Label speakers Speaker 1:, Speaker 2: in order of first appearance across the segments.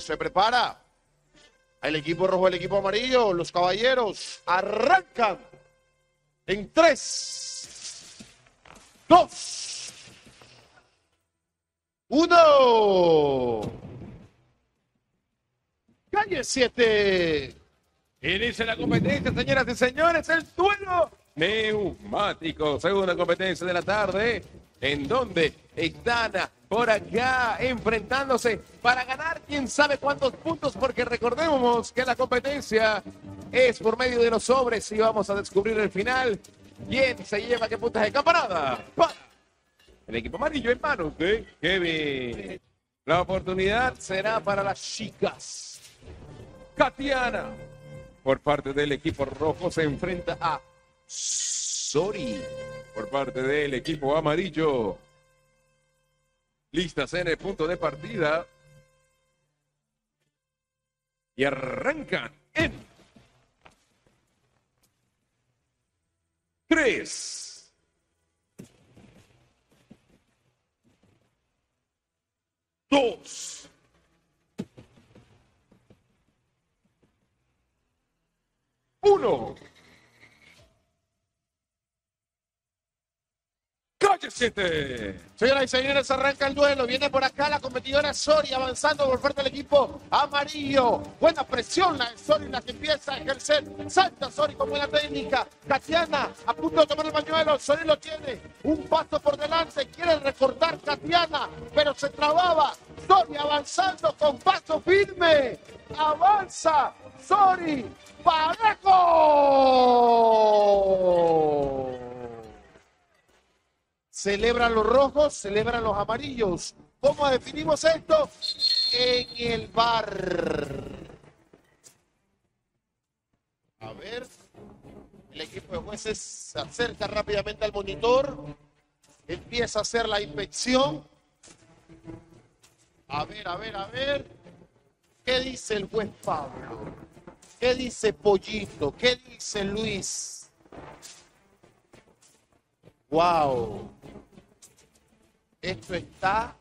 Speaker 1: se prepara. El equipo rojo, el equipo amarillo, los caballeros arrancan en tres, dos, uno. Calle 7.
Speaker 2: Inicia la competencia, señoras y señores, el duelo neumático. Segunda competencia de la tarde, en donde están por acá enfrentándose para ganar quién sabe cuántos puntos, porque recordemos que la competencia es por medio de los sobres y vamos a descubrir el final. ¿Quién se lleva qué puntos de campanada? El equipo amarillo en manos de Kevin. La oportunidad será para las chicas. Katiana, por parte del equipo rojo, se enfrenta a Sori por parte del equipo amarillo. Listas en el punto de partida. Y arrancan en 3, 2, 1. 7.
Speaker 1: Señoras y señores, arranca el duelo. Viene por acá la competidora Sori avanzando por parte del equipo amarillo. Buena presión la de Sori, la que empieza a ejercer. Salta Sori con buena técnica. Katiana a punto de tomar el pañuelo. Sori lo tiene. Un paso por delante. Quiere recortar Katiana, pero se trababa. Sori avanzando con paso firme. Avanza Sori. Parejo. Celebran los rojos, celebran los amarillos. ¿Cómo definimos esto? En el bar. A ver. El equipo de jueces se acerca rápidamente al monitor. Empieza a hacer la inspección. A ver, a ver, a ver. ¿Qué dice el juez Pablo? ¿Qué dice Pollito? ¿Qué dice Luis? Wow. Esto está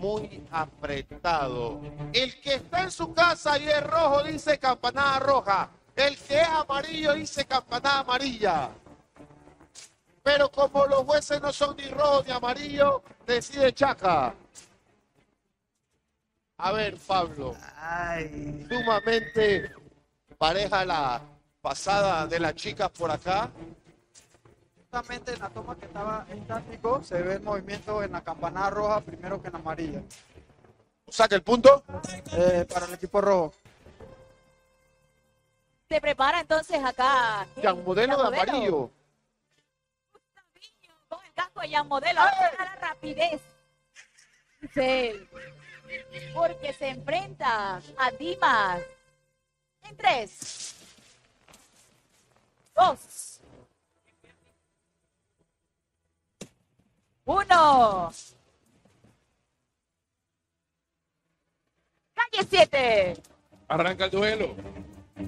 Speaker 1: muy apretado. El que está en su casa y es rojo dice campanada roja. El que es amarillo dice campanada amarilla. Pero como los jueces no son ni rojos ni amarillos, decide Chaca. A ver, Pablo. Sumamente pareja la pasada de las chicas por acá.
Speaker 3: Justamente en la toma que estaba estático se ve el movimiento en la campanada roja primero que en la amarilla.
Speaker 1: Saca el punto.
Speaker 3: Eh, para el equipo rojo.
Speaker 4: Se prepara entonces acá.
Speaker 1: Yan modelo de amarillo.
Speaker 4: Con el casco de Yan Modelo. A la rapidez. Dice él. Porque se enfrenta a Dimas. En tres. Dos. Uno. Calle siete.
Speaker 2: Arranca el duelo.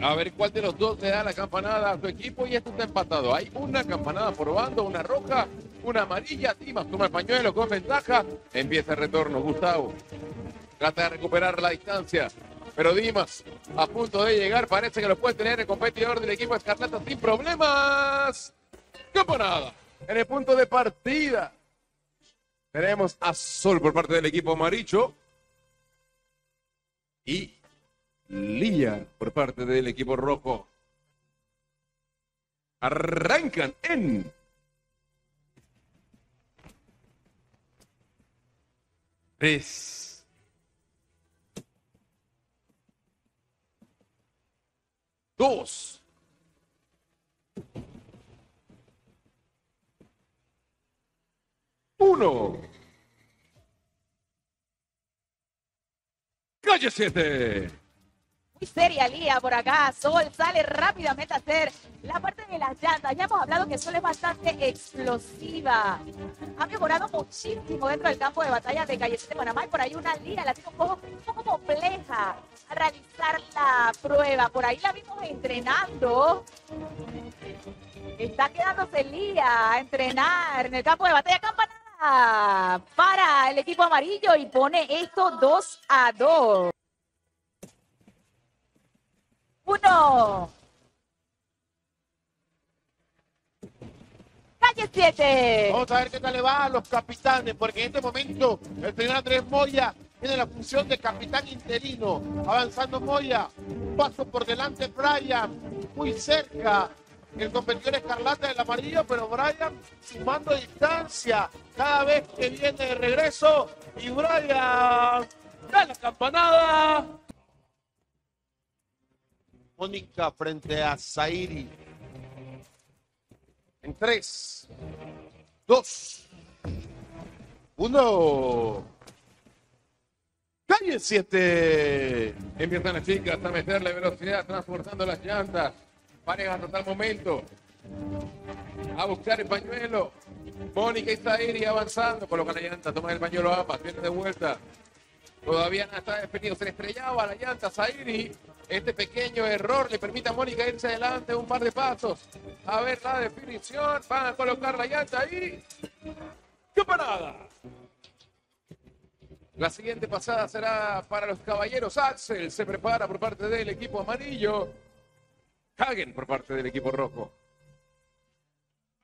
Speaker 2: A ver cuál de los dos le da la campanada a su equipo y esto está empatado. Hay una campanada por bando, una roja, una amarilla. Dimas toma el pañuelo con ventaja. Empieza el retorno, Gustavo. Trata de recuperar la distancia. Pero Dimas, a punto de llegar, parece que lo puede tener el competidor del equipo Escarlata sin problemas. Campanada en el punto de partida. Tenemos a Sol por parte del equipo amarillo. Y Lía por parte del equipo rojo. Arrancan en tres, dos, uno. Calle 7.
Speaker 4: Muy seria Lía por acá. Sol sale rápidamente a hacer la parte de las llantas. Ya hemos hablado que Sol es bastante explosiva. Ha mejorado muchísimo dentro del campo de batalla de Calle 7 Panamá. Y por ahí una Lía la tiene un poco, compleja a realizar la prueba. Por ahí la vimos entrenando. Está quedándose Lía a entrenar en el campo de batalla. Campanada Ah, para el equipo amarillo y pone esto 2 a 2. Uno. Calle 7.
Speaker 1: Vamos a ver qué tal le va a los capitanes, porque en este momento el señor Andrés Moya tiene la función de capitán interino. Avanzando Moya, un paso por delante Brian, muy cerca. El competidor escarlata del amarillo, pero Brian sumando distancia cada vez que viene de regreso. Y Brian da la campanada. Mónica frente a Zairi. En tres, dos, uno. Calle 7.
Speaker 2: Empiezan las chicas a meterle velocidad, transportando las llantas. Pareja total momento. A buscar el pañuelo. Mónica y Zairi avanzando. Coloca la llanta, toma el pañuelo ambas, viene de vuelta. Todavía no está definido. Se estrellaba la llanta Zairi. Este pequeño error le permite a Mónica irse adelante un par de pasos. A ver la definición. Van a colocar la llanta ahí. ¡Qué parada! La siguiente pasada será para los caballeros. Axel se prepara por parte del equipo amarillo. Hagen por parte del equipo rojo.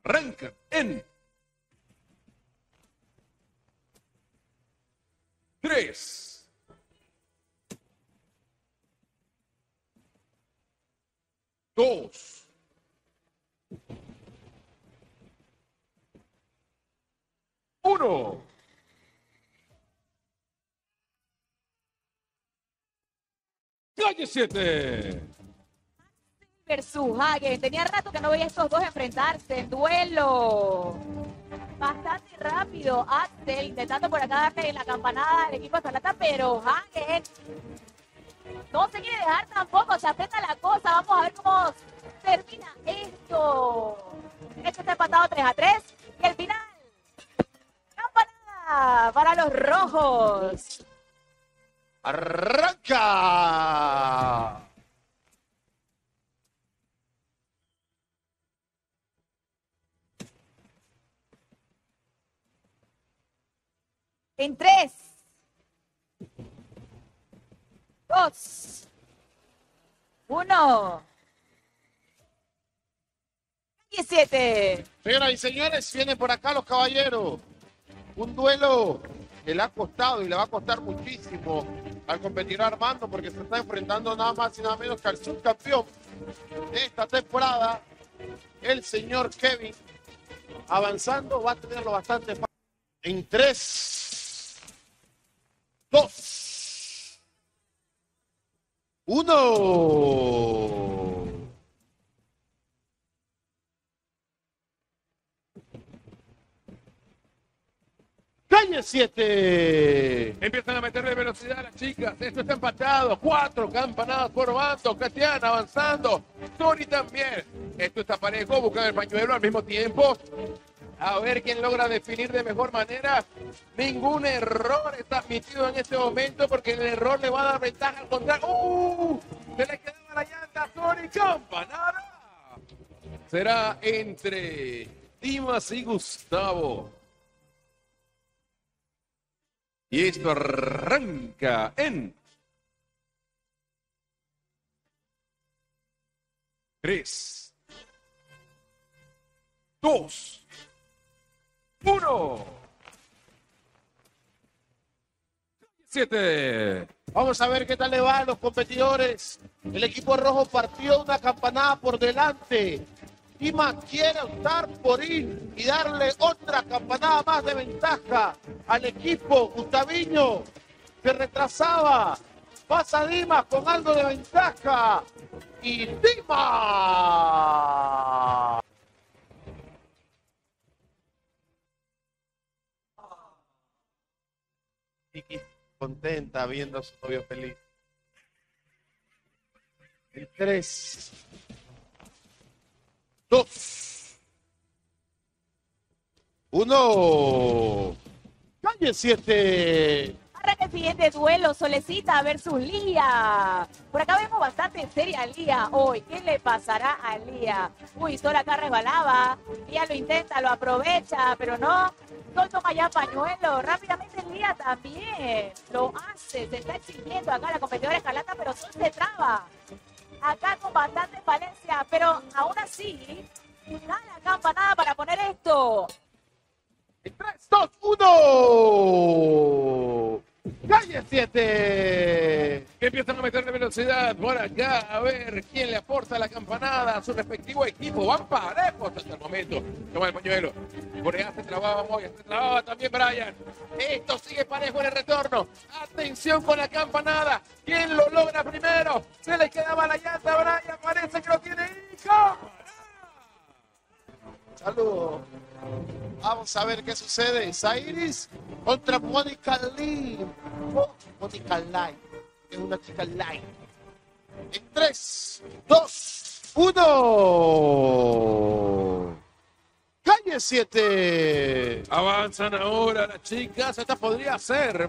Speaker 2: Arrancan en. Tres. Dos. Uno. Calle 7.
Speaker 4: Versus Hagen. Tenía rato que no veía estos dos enfrentarse en duelo. Bastante rápido. Axel intentando por acá darle la campanada al equipo de Salata, pero Hagen no se quiere dejar tampoco. Se aprieta la cosa. Vamos a ver cómo termina esto. Esto está empatado 3 a 3. Y el final. Campanada para los rojos.
Speaker 1: Arranca.
Speaker 4: En 3, 2, 1. Y 7.
Speaker 1: Señoras y señores, vienen por acá los caballeros. Un duelo que le ha costado y le va a costar muchísimo al competidor Armando porque se está enfrentando nada más y nada menos que al subcampeón de esta temporada, el señor Kevin. Avanzando, va a tenerlo bastante. En 3, 2, 1. Calle 7.
Speaker 2: Empiezan a meterle velocidad a las chicas. Esto está empatado. Cuatro campanadas por bando. Catiana avanzando. Tony también. Esto está parejo. Buscan el pañuelo al mismo tiempo. A ver quién logra definir de mejor manera. Ningún error está admitido en este momento porque el error le va a dar ventaja al contrario. ¡Uh! Se le quedaba la llanta a Tony. Campanada. Será entre Dimas y Gustavo. Y esto arranca en tres, dos, uno. Siete.
Speaker 1: Vamos a ver qué tal le va a los competidores. El equipo rojo partió una campanada por delante. Lima quiere optar por ir y darle otra campanada más de ventaja al equipo Gustaviño. Se retrasaba. Pasa Dimas con algo de ventaja. Y Dimas. Vicky contenta viendo a su novio feliz. El 3, 2, 1. Calle 7.
Speaker 4: Siguiente duelo, Solecita versus Lía. Por acá vemos bastante seria a Lía hoy. ¿Qué le pasará a Lía? Uy, Sol acá resbalaba. Lía lo intenta, lo aprovecha, pero no. Sol toma ya pañuelo. Rápidamente Lía también lo hace. Se está exigiendo acá la competidora escalata, pero Sol se traba. Acá con bastante valencia, pero aún así, da la campanada para poner esto.
Speaker 1: 3, 2, 1. Calle 7.
Speaker 2: Que empiezan a meterle velocidad por acá. A ver quién le aporta la campanada a su respectivo equipo. Van parejos hasta el momento. Toma el pañuelo. Por allá se trababa Moya. Se trababa también Brian. Esto sigue parejo en el retorno. Atención con la campanada. ¿Quién lo logra primero? Se le quedaba la llanta a Brian. Parece que lo tiene hijo.
Speaker 1: Saludos. Vamos a ver qué sucede. Zairis contra Mónica Lee. Oh, Mónica Light. Es una chica light. En 3, 2, 1. Calle 7.
Speaker 2: Avanzan ahora las chicas. Esta podría ser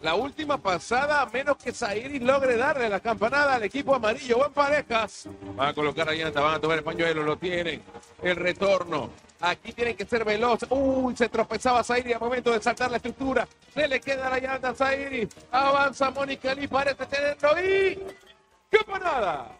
Speaker 2: la última pasada, a menos que Zairis logre darle la campanada al equipo amarillo. Van parejas. Van a colocar a llanta, van a tomar el pañuelo, lo tienen. El retorno. Aquí tienen que ser veloces. Uy, se tropezaba Zairis al momento de saltar la estructura. Se le queda la llanta a Zairis. Avanza Mónica Lee, parece tenerlo y... ¡Campanada!